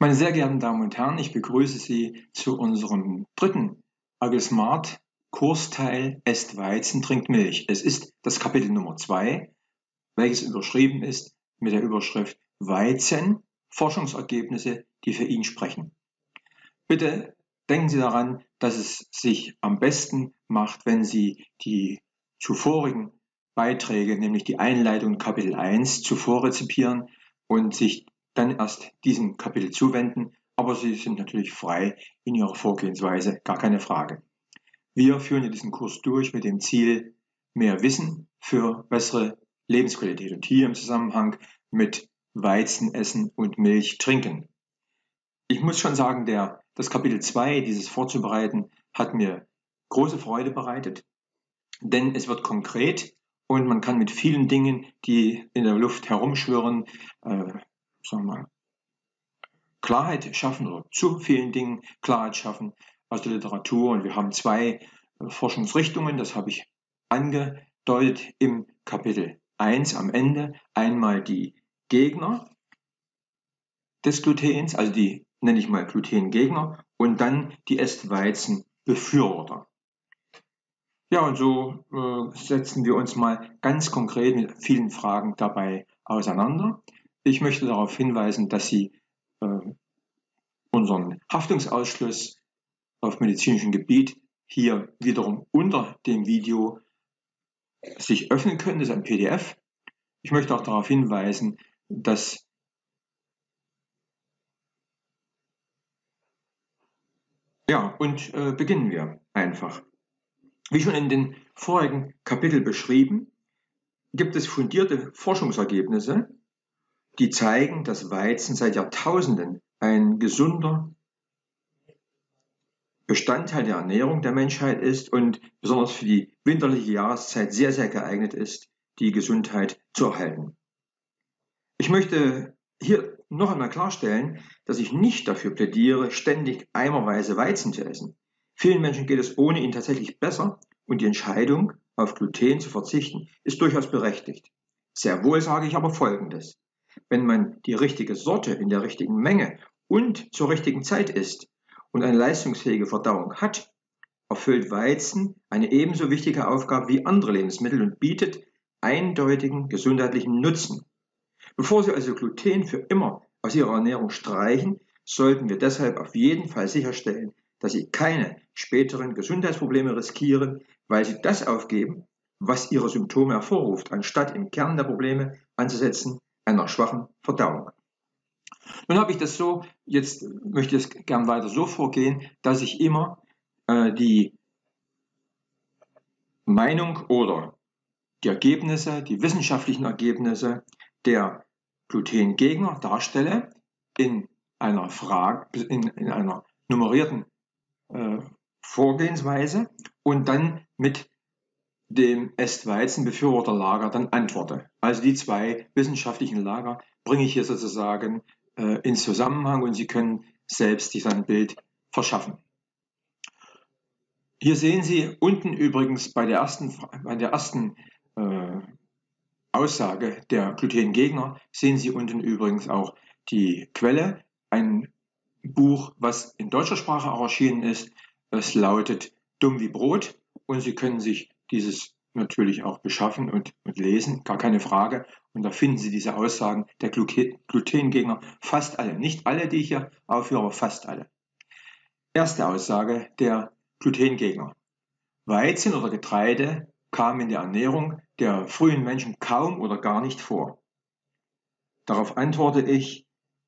Meine sehr geehrten Damen und Herren, ich begrüße Sie zu unserem dritten Agilsmart Kursteil Esst Weizen, trinkt Milch. Es ist das Kapitel Nummer zwei, welches überschrieben ist mit der Überschrift Weizen, Forschungsergebnisse, die für ihn sprechen. Bitte denken Sie daran, dass es sich am besten macht, wenn Sie die zuvorigen Beiträge, nämlich die Einleitung Kapitel 1, zuvor rezipieren und sich dann erst diesem Kapitel zuwenden. Aber Sie sind natürlich frei in Ihrer Vorgehensweise, gar keine Frage. Wir führen diesen Kurs durch mit dem Ziel, mehr Wissen für bessere Lebensqualität und hier im Zusammenhang mit Weizen essen und Milch trinken. Ich muss schon sagen, der, das Kapitel 2, dieses vorzubereiten, hat mir große Freude bereitet, denn es wird konkret und man kann mit vielen Dingen, die in der Luft herumschwirren, äh, sagen wir mal, Klarheit schaffen oder zu vielen Dingen Klarheit schaffen aus der Literatur. Und wir haben zwei äh, Forschungsrichtungen, das habe ich angedeutet im Kapitel 1 am Ende. Einmal die Gegner des Glutens, also die nenne ich mal Glutengegner, und dann die Estweizen-Befürworter. Ja, und so äh, setzen wir uns mal ganz konkret mit vielen Fragen dabei auseinander. Ich möchte darauf hinweisen, dass Sie äh, unseren Haftungsausschluss auf medizinischem Gebiet hier wiederum unter dem Video sich öffnen können. Das ist ein PDF. Ich möchte auch darauf hinweisen, dass ja, und äh, beginnen wir einfach. Wie schon in den vorigen Kapiteln beschrieben, gibt es fundierte Forschungsergebnisse, die zeigen, dass Weizen seit Jahrtausenden ein gesunder Bestandteil der Ernährung der Menschheit ist und besonders für die winterliche Jahreszeit sehr, sehr geeignet ist, die Gesundheit zu erhalten. Ich möchte hier noch einmal klarstellen, dass ich nicht dafür plädiere, ständig eimerweise Weizen zu essen. Vielen Menschen geht es ohne ihn tatsächlich besser und die Entscheidung, auf Gluten zu verzichten, ist durchaus berechtigt. Sehr wohl sage ich aber Folgendes. Wenn man die richtige Sorte in der richtigen Menge und zur richtigen Zeit isst und eine leistungsfähige Verdauung hat, erfüllt Weizen eine ebenso wichtige Aufgabe wie andere Lebensmittel und bietet eindeutigen gesundheitlichen Nutzen. Bevor Sie also Gluten für immer aus Ihrer Ernährung streichen, sollten wir deshalb auf jeden Fall sicherstellen, dass sie keine späteren Gesundheitsprobleme riskieren, weil sie das aufgeben, was ihre Symptome hervorruft, anstatt im Kern der Probleme anzusetzen, einer schwachen Verdauung. Nun habe ich das so, jetzt möchte ich es gern weiter so vorgehen, dass ich immer äh, die Meinung oder die Ergebnisse, die wissenschaftlichen Ergebnisse der Glutengegner darstelle in einer Frage, in, in einer nummerierten äh, Vorgehensweise und dann mit dem Est-Weizen-Befürworterlager dann antworte. Also die zwei wissenschaftlichen Lager bringe ich hier sozusagen äh, in Zusammenhang und Sie können selbst sich ein Bild verschaffen. Hier sehen Sie unten übrigens bei der ersten, bei der ersten äh, Aussage der Glutengegner, sehen Sie unten übrigens auch die Quelle, ein Buch, was in deutscher Sprache auch erschienen ist. Es lautet Dumm wie Brot und Sie können sich dieses natürlich auch beschaffen und, und lesen, gar keine Frage. Und da finden Sie diese Aussagen der Glutengegner, fast alle. Nicht alle, die ich hier aufführe, aber fast alle. Erste Aussage der Glutengegner. Weizen oder Getreide kam in der Ernährung der frühen Menschen kaum oder gar nicht vor. Darauf antworte ich,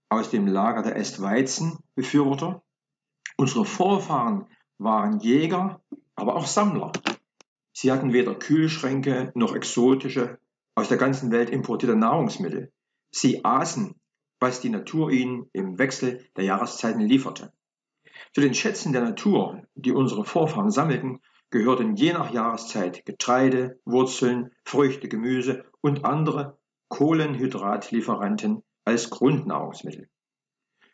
aus dem Lager der Est-Weizen-Befürworter. Unsere Vorfahren waren Jäger, aber auch Sammler. Sie hatten weder Kühlschränke noch exotische, aus der ganzen Welt importierte Nahrungsmittel. Sie aßen, was die Natur ihnen im Wechsel der Jahreszeiten lieferte. Zu den Schätzen der Natur, die unsere Vorfahren sammelten, gehörten je nach Jahreszeit Getreide, Wurzeln, Früchte, Gemüse und andere Kohlenhydratlieferanten als Grundnahrungsmittel.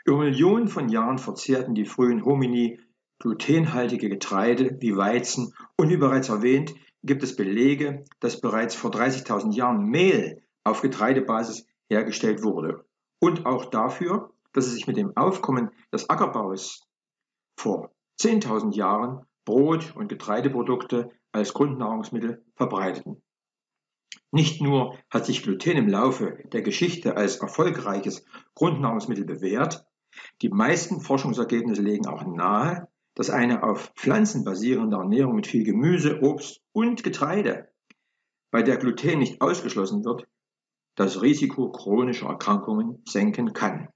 Über Millionen von Jahren verzehrten die frühen Homini glutenhaltige Getreide wie Weizen und wie bereits erwähnt, gibt es Belege, dass bereits vor 30.000 Jahren Mehl auf Getreidebasis hergestellt wurde und auch dafür, dass es sich mit dem Aufkommen des Ackerbaus vor 10.000 Jahren Brot- und Getreideprodukte als Grundnahrungsmittel verbreiteten. Nicht nur hat sich Gluten im Laufe der Geschichte als erfolgreiches Grundnahrungsmittel bewährt, die meisten Forschungsergebnisse legen auch nahe, dass eine auf Pflanzen basierende Ernährung mit viel Gemüse, Obst und Getreide, bei der Gluten nicht ausgeschlossen wird, das Risiko chronischer Erkrankungen senken kann.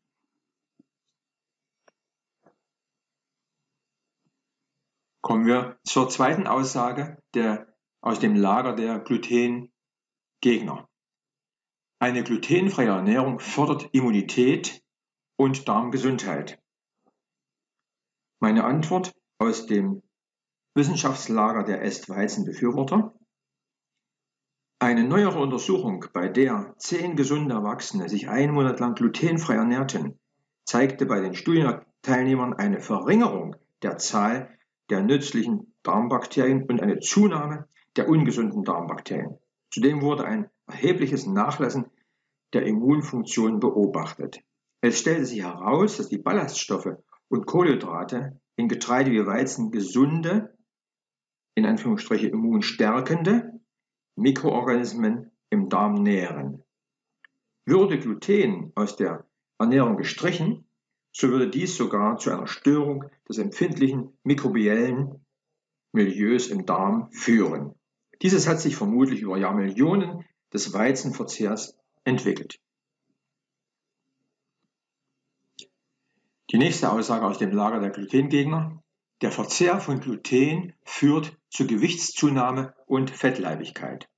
Kommen wir zur zweiten Aussage der, aus dem Lager der Glutengegner. Eine glutenfreie Ernährung fördert Immunität und Darmgesundheit. Meine Antwort aus dem Wissenschaftslager der Est-Weizen-Befürworter. Eine neuere Untersuchung, bei der zehn gesunde Erwachsene sich einen Monat lang glutenfrei ernährten, zeigte bei den Studienteilnehmern eine Verringerung der Zahl der nützlichen Darmbakterien und eine Zunahme der ungesunden Darmbakterien. Zudem wurde ein erhebliches Nachlassen der Immunfunktion beobachtet. Es stellte sich heraus, dass die Ballaststoffe und Kohlenhydrate in Getreide wie Weizen gesunde, in Anführungsstriche immunstärkende Mikroorganismen im Darm nähren. Würde Gluten aus der Ernährung gestrichen, so würde dies sogar zu einer Störung des empfindlichen mikrobiellen Milieus im Darm führen. Dieses hat sich vermutlich über Jahrmillionen des Weizenverzehrs entwickelt. Die nächste Aussage aus dem Lager der Glutengegner. Der Verzehr von Gluten führt zu Gewichtszunahme und Fettleibigkeit.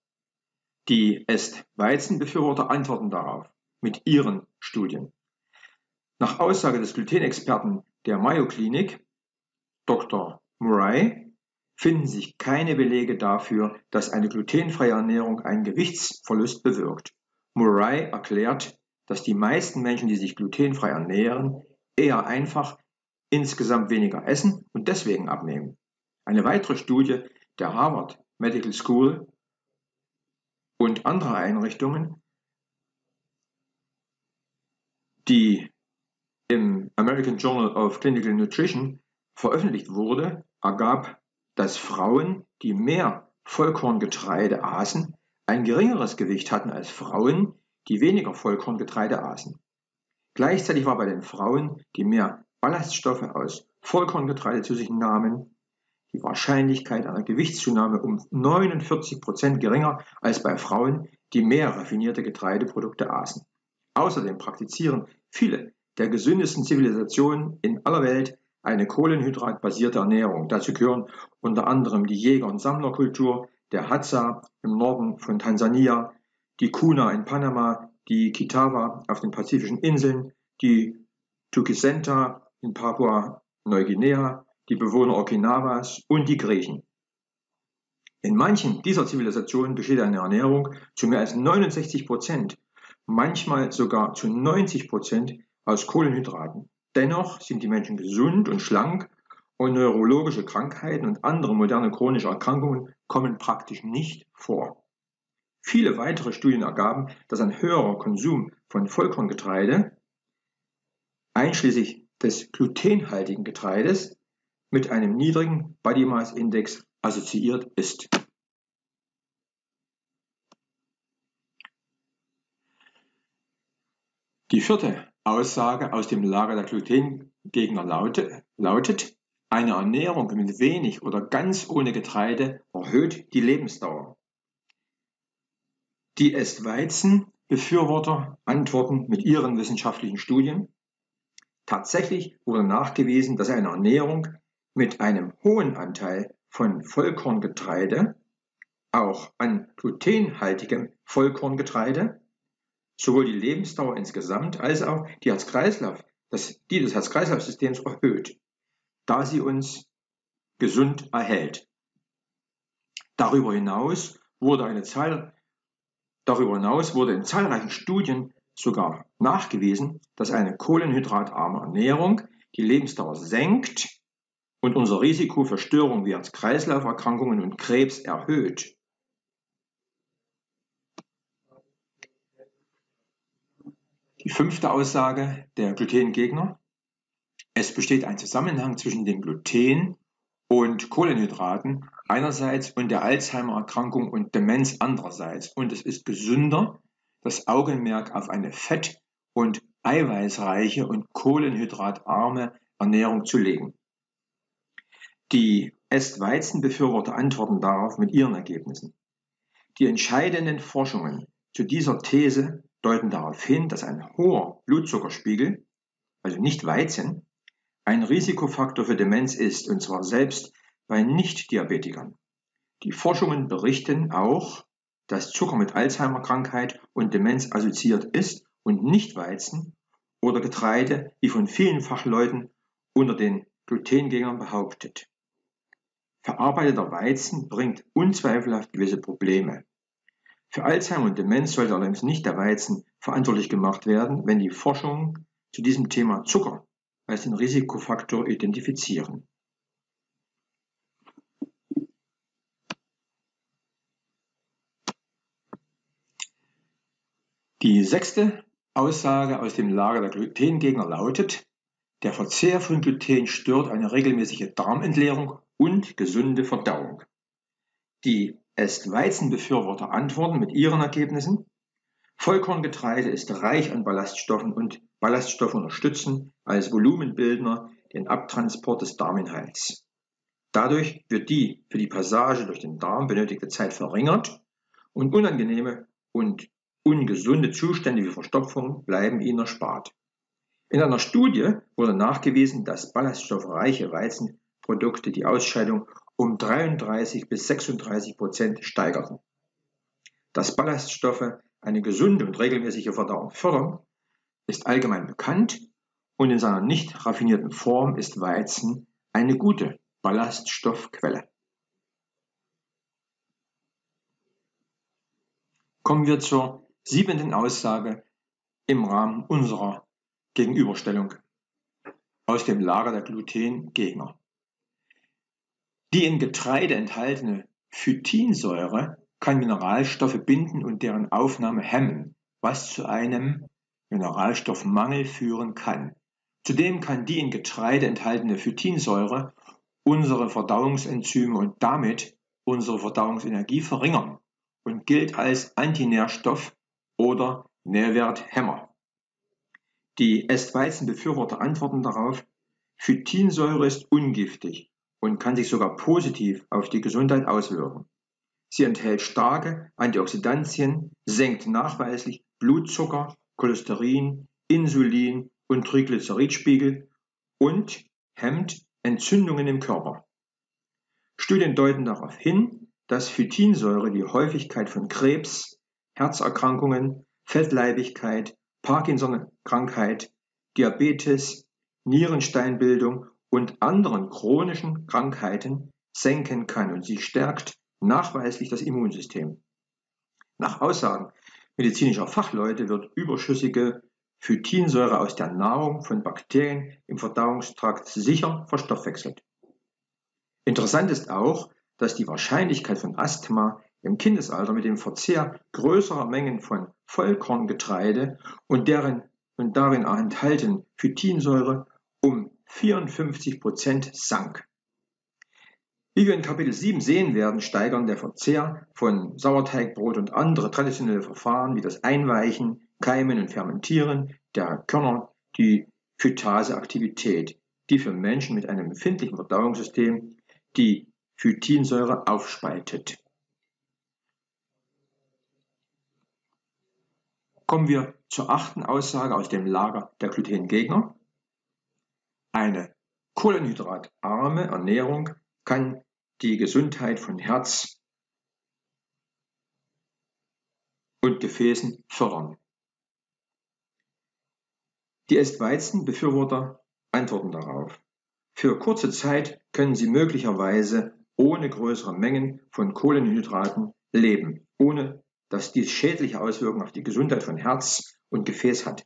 Die Est-Weizen-Befürworter antworten darauf mit ihren Studien. Nach Aussage des Glutenexperten der Mayo Klinik, Dr. Murray, finden sich keine Belege dafür, dass eine glutenfreie Ernährung einen Gewichtsverlust bewirkt. Murray erklärt, dass die meisten Menschen, die sich glutenfrei ernähren, eher einfach insgesamt weniger essen und deswegen abnehmen. Eine weitere Studie der Harvard Medical School und anderer Einrichtungen, die im American Journal of Clinical Nutrition veröffentlicht wurde, ergab, dass Frauen, die mehr Vollkorngetreide aßen, ein geringeres Gewicht hatten als Frauen, die weniger Vollkorngetreide aßen. Gleichzeitig war bei den Frauen, die mehr Ballaststoffe aus Vollkorngetreide zu sich nahmen, die Wahrscheinlichkeit einer Gewichtszunahme um 49 Prozent geringer als bei Frauen, die mehr raffinierte Getreideprodukte aßen. Außerdem praktizieren viele der gesündesten Zivilisationen in aller Welt eine kohlenhydratbasierte Ernährung. Dazu gehören unter anderem die Jäger- und Sammlerkultur, der Hadza im Norden von Tansania, die Kuna in Panama, die Kitawa auf den pazifischen Inseln, die Tukisenta in Papua-Neuguinea, die Bewohner Okinawas und die Griechen. In manchen dieser Zivilisationen besteht eine Ernährung zu mehr als 69 Prozent, manchmal sogar zu 90 Prozent aus Kohlenhydraten. Dennoch sind die Menschen gesund und schlank und neurologische Krankheiten und andere moderne chronische Erkrankungen kommen praktisch nicht vor. Viele weitere Studien ergaben, dass ein höherer Konsum von Vollkorngetreide, einschließlich des glutenhaltigen Getreides, mit einem niedrigen Body Mass Index assoziiert ist. Die vierte Aussage aus dem Lager der Glutengegner lautet, eine Ernährung mit wenig oder ganz ohne Getreide erhöht die Lebensdauer. Die Est-Weizen-Befürworter antworten mit ihren wissenschaftlichen Studien. Tatsächlich wurde nachgewiesen, dass eine Ernährung mit einem hohen Anteil von Vollkorngetreide, auch an glutenhaltigem Vollkorngetreide, sowohl die Lebensdauer insgesamt als auch die Herz-Kreislauf, das, die des Herz-Kreislauf-Systems erhöht, da sie uns gesund erhält. Darüber hinaus wurde eine Zahl, darüber hinaus wurde in zahlreichen Studien sogar nachgewiesen, dass eine kohlenhydratarme Ernährung die Lebensdauer senkt und unser Risiko für Störungen wie Herz-Kreislauf-Erkrankungen und Krebs erhöht. Die fünfte Aussage der Glutengegner. Es besteht ein Zusammenhang zwischen dem Gluten und Kohlenhydraten einerseits und der Alzheimer-Erkrankung und Demenz andererseits. Und es ist gesünder, das Augenmerk auf eine fett- und eiweißreiche und kohlenhydratarme Ernährung zu legen. Die Esst-Weizen-Befürworter antworten darauf mit ihren Ergebnissen. Die entscheidenden Forschungen zu dieser These deuten darauf hin, dass ein hoher Blutzuckerspiegel, also nicht Weizen, ein Risikofaktor für Demenz ist, und zwar selbst bei Nicht-Diabetikern. Die Forschungen berichten auch, dass Zucker mit Alzheimer-Krankheit und Demenz assoziiert ist und nicht Weizen oder Getreide, wie von vielen Fachleuten unter den Glutengängern behauptet. Verarbeiteter Weizen bringt unzweifelhaft gewisse Probleme. Für Alzheimer und Demenz sollte allerdings nicht der Weizen verantwortlich gemacht werden, wenn die Forschung zu diesem Thema Zucker als den Risikofaktor identifizieren. Die sechste Aussage aus dem Lager der Glutengegner lautet, der Verzehr von Gluten stört eine regelmäßige Darmentleerung und gesunde Verdauung. Die Esst-Weizen-Befürworter antworten mit ihren Ergebnissen. Vollkorngetreide ist reich an Ballaststoffen und Ballaststoffe unterstützen als Volumenbildner den Abtransport des Darminhalts. Dadurch wird die für die Passage durch den Darm benötigte Zeit verringert und unangenehme und ungesunde Zustände wie Verstopfung bleiben ihnen erspart. In einer Studie wurde nachgewiesen, dass ballaststoffreiche Weizenprodukte die Ausscheidung um 33 bis 36 Prozent steigerten. Dass Ballaststoffe eine gesunde und regelmäßige Verdauung fördern, ist allgemein bekannt und in seiner nicht raffinierten Form ist Weizen eine gute Ballaststoffquelle. Kommen wir zur siebenten Aussage im Rahmen unserer Gegenüberstellung aus dem Lager der Glutengegner. Die in Getreide enthaltene Phytinsäure kann Mineralstoffe binden und deren Aufnahme hemmen, was zu einem Mineralstoffmangel führen kann. Zudem kann die in Getreide enthaltene Phytinsäure unsere Verdauungsenzyme und damit unsere Verdauungsenergie verringern und gilt als Antinährstoff oder Nährwerthemmer. Die Esst-Weizen-Befürworter antworten darauf, Phytinsäure ist ungiftig und kann sich sogar positiv auf die Gesundheit auswirken. Sie enthält starke Antioxidantien, senkt nachweislich Blutzucker, Cholesterin, Insulin und Triglyceridspiegel und hemmt Entzündungen im Körper. Studien deuten darauf hin, dass Phytinsäure die Häufigkeit von Krebs, Herzerkrankungen, Fettleibigkeit Parkinson-Krankheit, Diabetes, Nierensteinbildung und anderen chronischen Krankheiten senken kann und sie stärkt nachweislich das Immunsystem. Nach Aussagen medizinischer Fachleute wird überschüssige Phytinsäure aus der Nahrung von Bakterien im Verdauungstrakt sicher verstoffwechselt. Interessant ist auch, dass die Wahrscheinlichkeit von Asthma im Kindesalter mit dem Verzehr größerer Mengen von Vollkorngetreide und, deren, und darin enthalten Phytinsäure um 54 Prozent sank. Wie wir in Kapitel 7 sehen werden, steigern der Verzehr von Sauerteigbrot und andere traditionelle Verfahren wie das Einweichen, Keimen und Fermentieren der Körner die Phytaseaktivität, die für Menschen mit einem empfindlichen Verdauungssystem die Phytinsäure aufspaltet. Kommen wir zur achten Aussage aus dem Lager der Glutengegner. Eine kohlenhydratarme Ernährung kann die Gesundheit von Herz und Gefäßen fördern. Die Esst-Weizen-Befürworter antworten darauf. Für kurze Zeit können sie möglicherweise ohne größere Mengen von Kohlenhydraten leben, ohne dass dies schädliche Auswirkungen auf die Gesundheit von Herz und Gefäß hat.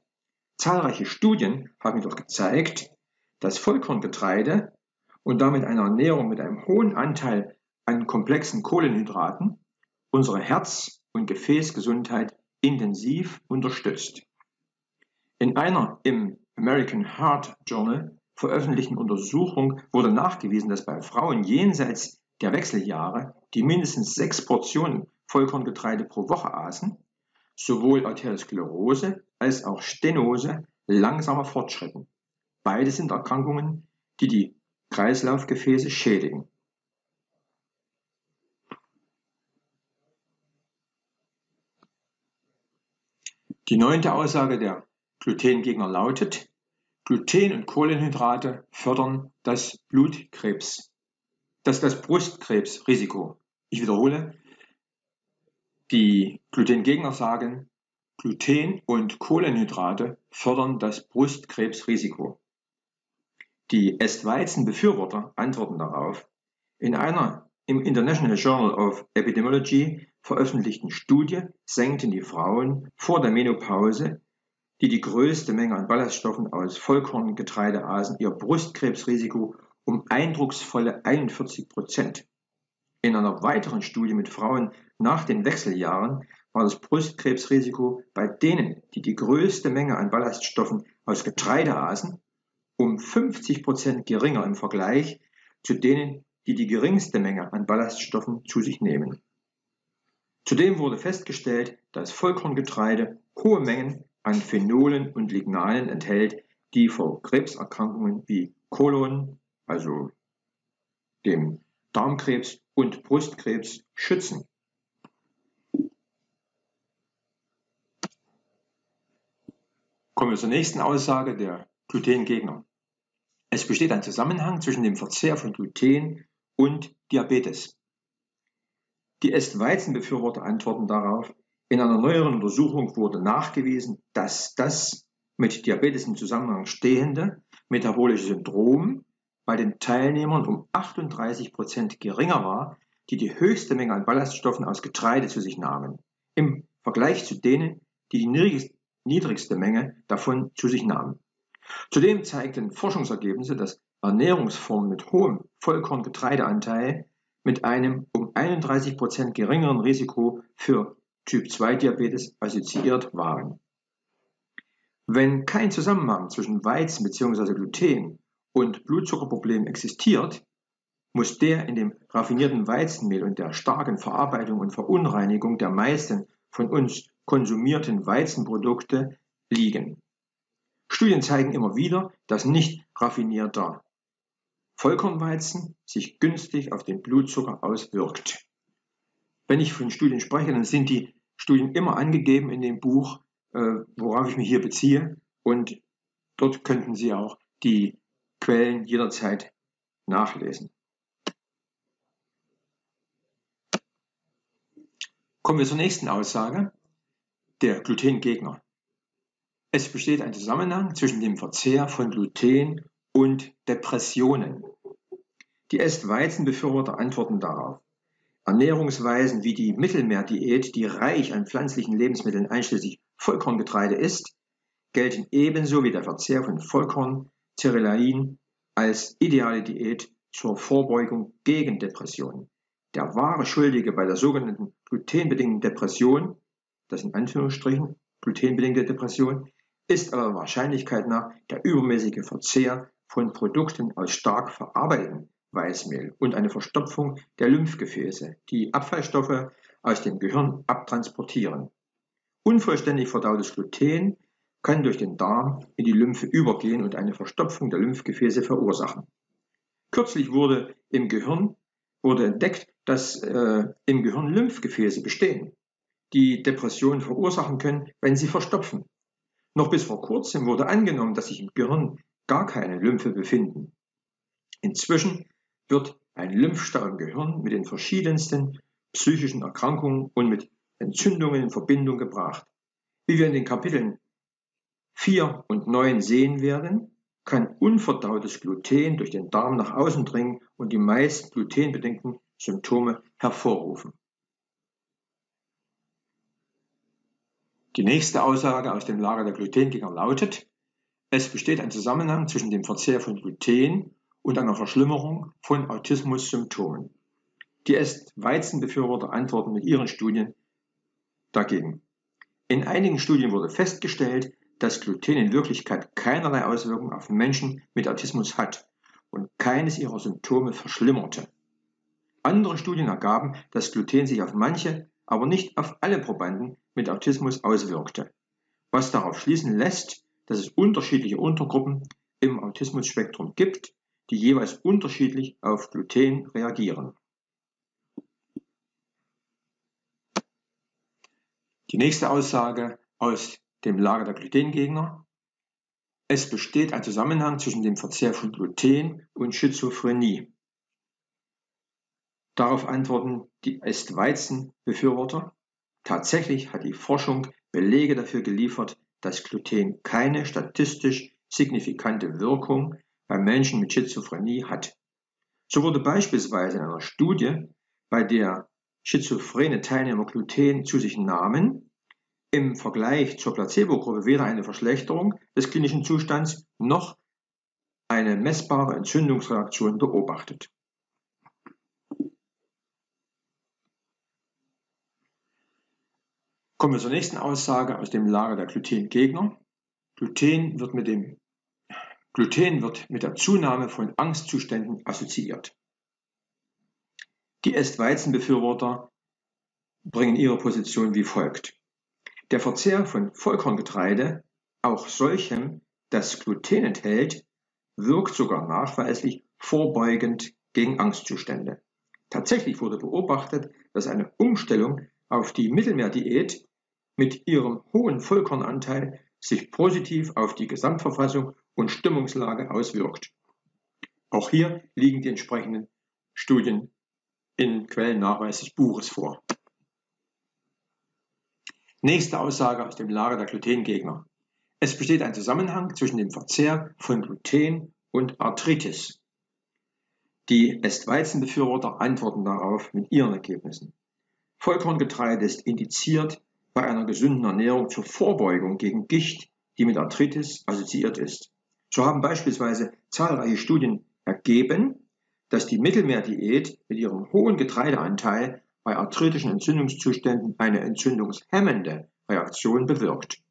Zahlreiche Studien haben jedoch gezeigt, dass Vollkorngetreide und damit eine Ernährung mit einem hohen Anteil an komplexen Kohlenhydraten unsere Herz- und Gefäßgesundheit intensiv unterstützt. In einer im American Heart Journal veröffentlichten Untersuchung wurde nachgewiesen, dass bei Frauen jenseits der Wechseljahre, die mindestens sechs Portionen Vollkorngetreide pro Woche aßen, sowohl Arteriosklerose als auch Stenose langsamer fortschritten. Beide sind Erkrankungen, die die Kreislaufgefäße schädigen. Die neunte Aussage der Glutengegner lautet, Gluten und Kohlenhydrate fördern das Blutkrebs, das, das Brustkrebsrisiko. Ich wiederhole, die Glutengegner sagen, Gluten und Kohlenhydrate fördern das Brustkrebsrisiko. Die Esst-Weizen-Befürworter antworten darauf. In einer im International Journal of Epidemiology veröffentlichten Studie senkten die Frauen vor der Menopause, die die größte Menge an Ballaststoffen aus Vollkorngetreide aßen, ihr Brustkrebsrisiko um eindrucksvolle 41 Prozent. In einer weiteren Studie mit Frauen nach den Wechseljahren war das Brustkrebsrisiko bei denen, die die größte Menge an Ballaststoffen aus Getreide aßen, um 50 Prozent geringer im Vergleich zu denen, die die geringste Menge an Ballaststoffen zu sich nehmen. Zudem wurde festgestellt, dass Vollkorngetreide hohe Mengen an Phenolen und Lignanen enthält, die vor Krebserkrankungen wie Kolon, also dem Darmkrebs und Brustkrebs schützen. Kommen wir zur nächsten Aussage der Glutengegner. Es besteht ein Zusammenhang zwischen dem Verzehr von Gluten und Diabetes. Die Est-Weizen-Befürworter antworten darauf, in einer neueren Untersuchung wurde nachgewiesen, dass das mit Diabetes im Zusammenhang stehende metabolische Syndrom bei den Teilnehmern um 38 Prozent geringer war, die die höchste Menge an Ballaststoffen aus Getreide zu sich nahmen, im Vergleich zu denen, die die niedrigste Menge davon zu sich nahmen. Zudem zeigten Forschungsergebnisse, dass Ernährungsformen mit hohem Vollkorngetreideanteil mit einem um 31 Prozent geringeren Risiko für Typ-2-Diabetes assoziiert waren. Wenn kein Zusammenhang zwischen Weizen bzw. Gluten und Blutzuckerproblemen existiert, muss der in dem raffinierten Weizenmehl und der starken Verarbeitung und Verunreinigung der meisten von uns konsumierten Weizenprodukte liegen. Studien zeigen immer wieder, dass nicht raffinierter Vollkornweizen sich günstig auf den Blutzucker auswirkt. Wenn ich von Studien spreche, dann sind die Studien immer angegeben in dem Buch, äh, worauf ich mich hier beziehe. Und dort könnten Sie auch die Quellen jederzeit nachlesen. Kommen wir zur nächsten Aussage der Glutengegner. Es besteht ein Zusammenhang zwischen dem Verzehr von Gluten und Depressionen. Die Est-Weizen-Befürworter antworten darauf. Ernährungsweisen wie die Mittelmeerdiät, die reich an pflanzlichen Lebensmitteln einschließlich Vollkorngetreide ist, gelten ebenso wie der Verzehr von Vollkorn, Cerealin als ideale Diät zur Vorbeugung gegen Depressionen. Der wahre Schuldige bei der sogenannten glutenbedingten Depression, das in Anführungsstrichen glutenbedingte Depression, ist aber Wahrscheinlichkeit nach der übermäßige Verzehr von Produkten aus stark verarbeitetem Weißmehl und eine Verstopfung der Lymphgefäße, die Abfallstoffe aus dem Gehirn abtransportieren. Unvollständig verdautes Gluten kann durch den Darm in die Lymphe übergehen und eine Verstopfung der Lymphgefäße verursachen. Kürzlich wurde im Gehirn wurde entdeckt, dass äh, im Gehirn Lymphgefäße bestehen, die Depressionen verursachen können, wenn sie verstopfen. Noch bis vor kurzem wurde angenommen, dass sich im Gehirn gar keine Lymphe befinden. Inzwischen wird ein Lymphstau im Gehirn mit den verschiedensten psychischen Erkrankungen und mit Entzündungen in Verbindung gebracht. Wie wir in den Kapiteln 4 und 9 sehen werden, kann unverdautes Gluten durch den Darm nach außen dringen und die meisten glutenbedingten Symptome hervorrufen. Die nächste Aussage aus dem Lager der Glutengänger lautet, es besteht ein Zusammenhang zwischen dem Verzehr von Gluten und einer Verschlimmerung von Autismus-Symptomen. Die Est-Weizen-Befürworter antworten mit ihren Studien dagegen. In einigen Studien wurde festgestellt, dass Gluten in Wirklichkeit keinerlei Auswirkungen auf Menschen mit Autismus hat und keines ihrer Symptome verschlimmerte. Andere Studien ergaben, dass Gluten sich auf manche, aber nicht auf alle Probanden mit Autismus auswirkte, was darauf schließen lässt, dass es unterschiedliche Untergruppen im Autismusspektrum gibt, die jeweils unterschiedlich auf Gluten reagieren. Die nächste Aussage aus dem Lager der Glutengegner. Es besteht ein Zusammenhang zwischen dem Verzehr von Gluten und Schizophrenie. Darauf antworten die Est-Weizen-Befürworter. Tatsächlich hat die Forschung Belege dafür geliefert, dass Gluten keine statistisch signifikante Wirkung bei Menschen mit Schizophrenie hat. So wurde beispielsweise in einer Studie, bei der schizophrene Teilnehmer Gluten zu sich nahmen, im Vergleich zur Placebo-Gruppe weder eine Verschlechterung des klinischen Zustands noch eine messbare Entzündungsreaktion beobachtet. Kommen wir zur nächsten Aussage aus dem Lager der Glutengegner. Gluten wird mit, dem, Gluten wird mit der Zunahme von Angstzuständen assoziiert. Die Est-Weizen-Befürworter bringen ihre Position wie folgt. Der Verzehr von Vollkorngetreide, auch solchem, das Gluten enthält, wirkt sogar nachweislich vorbeugend gegen Angstzustände. Tatsächlich wurde beobachtet, dass eine Umstellung auf die Mittelmeerdiät mit ihrem hohen Vollkornanteil sich positiv auf die Gesamtverfassung und Stimmungslage auswirkt. Auch hier liegen die entsprechenden Studien in Quellennachweis des Buches vor. Nächste Aussage aus dem Lager der Glutengegner. Es besteht ein Zusammenhang zwischen dem Verzehr von Gluten und Arthritis. Die Est-Weizen-Befürworter antworten darauf mit ihren Ergebnissen. Vollkorngetreide ist indiziert bei einer gesunden Ernährung zur Vorbeugung gegen Gicht, die mit Arthritis assoziiert ist. So haben beispielsweise zahlreiche Studien ergeben, dass die Mittelmeerdiät mit ihrem hohen Getreideanteil bei arthritischen Entzündungszuständen eine entzündungshemmende Reaktion bewirkt.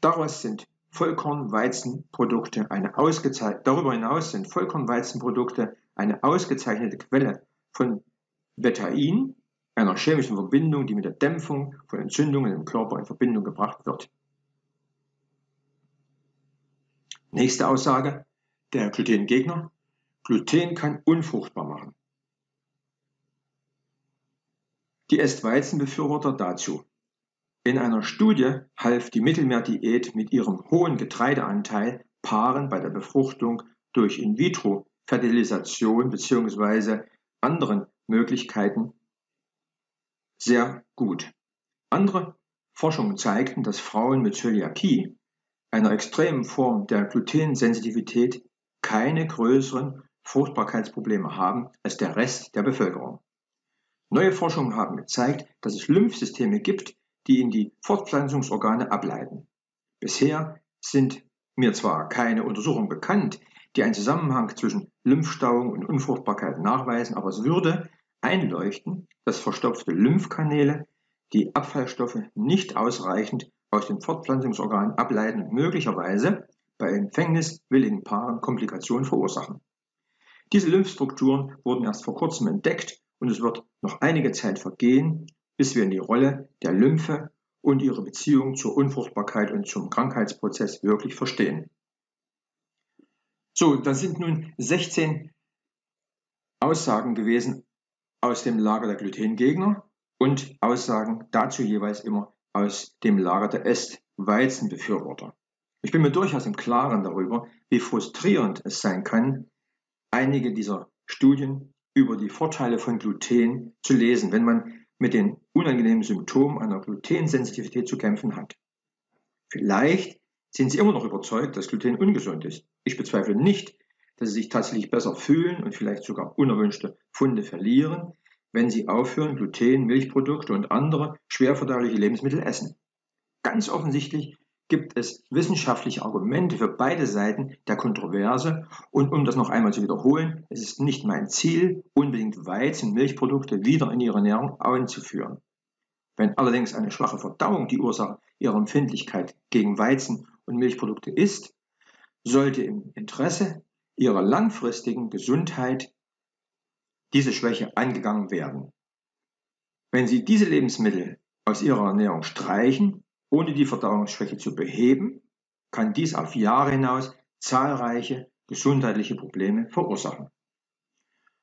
Daraus sind Vollkornweizenprodukte eine ausgezeichnete, darüber hinaus sind Vollkornweizenprodukte eine ausgezeichnete Quelle von Betain, einer chemischen Verbindung, die mit der Dämpfung von Entzündungen im Körper in Verbindung gebracht wird. Nächste Aussage der Glutengegner. Gluten kann unfruchtbar machen. Die Est-Weizen-Befürworter dazu. In einer Studie half die Mittelmeerdiät mit ihrem hohen Getreideanteil Paaren bei der Befruchtung durch In-vitro-Fertilisation bzw. anderen Möglichkeiten sehr gut. Andere Forschungen zeigten, dass Frauen mit Zöliakie, einer extremen Form der Glutensensitivität, keine größeren Fruchtbarkeitsprobleme haben als der Rest der Bevölkerung. Neue Forschungen haben gezeigt, dass es Lymphsysteme gibt, die in die Fortpflanzungsorgane ableiten. Bisher sind mir zwar keine Untersuchungen bekannt, die einen Zusammenhang zwischen Lymphstauung und Unfruchtbarkeit nachweisen, aber es würde einleuchten, dass verstopfte Lymphkanäle die Abfallstoffe nicht ausreichend aus den Fortpflanzungsorganen ableiten und möglicherweise bei empfängniswilligen Paaren Komplikationen verursachen. Diese Lymphstrukturen wurden erst vor kurzem entdeckt und es wird noch einige Zeit vergehen, bis wir in die Rolle der Lymphe und ihre Beziehung zur Unfruchtbarkeit und zum Krankheitsprozess wirklich verstehen. So, das sind nun 16 Aussagen gewesen aus dem Lager der Glutengegner und Aussagen dazu jeweils immer aus dem Lager der Est-Weizenbefürworter. Ich bin mir durchaus im Klaren darüber, wie frustrierend es sein kann, einige dieser Studien über die Vorteile von Gluten zu lesen, wenn man mit den unangenehmen Symptomen einer Glutensensitivität zu kämpfen hat. Vielleicht sind Sie immer noch überzeugt, dass Gluten ungesund ist. Ich bezweifle nicht, dass Sie sich tatsächlich besser fühlen und vielleicht sogar unerwünschte Funde verlieren, wenn Sie aufhören, Gluten, Milchprodukte und andere schwerverdauliche Lebensmittel essen. Ganz offensichtlich gibt es wissenschaftliche Argumente für beide Seiten der Kontroverse. Und um das noch einmal zu wiederholen, es ist nicht mein Ziel, unbedingt Weizen, Milchprodukte wieder in ihre Ernährung einzuführen. Wenn allerdings eine schwache Verdauung die Ursache ihrer Empfindlichkeit gegen Weizen und Milchprodukte ist, sollte im Interesse ihrer langfristigen Gesundheit diese Schwäche angegangen werden. Wenn Sie diese Lebensmittel aus Ihrer Ernährung streichen, ohne die Verdauungsschwäche zu beheben, kann dies auf Jahre hinaus zahlreiche gesundheitliche Probleme verursachen.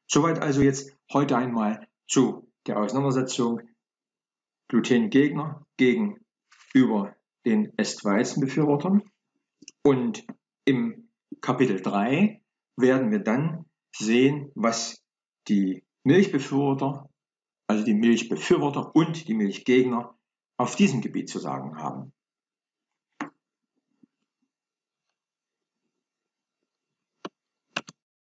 Soweit also jetzt heute einmal zu der Auseinandersetzung Glutengegner gegenüber den Est-Weizen-Befürwortern. Und im Kapitel 3 werden wir dann sehen, was die Milchbefürworter, also die Milchbefürworter und die Milchgegner auf diesem Gebiet zu sagen haben.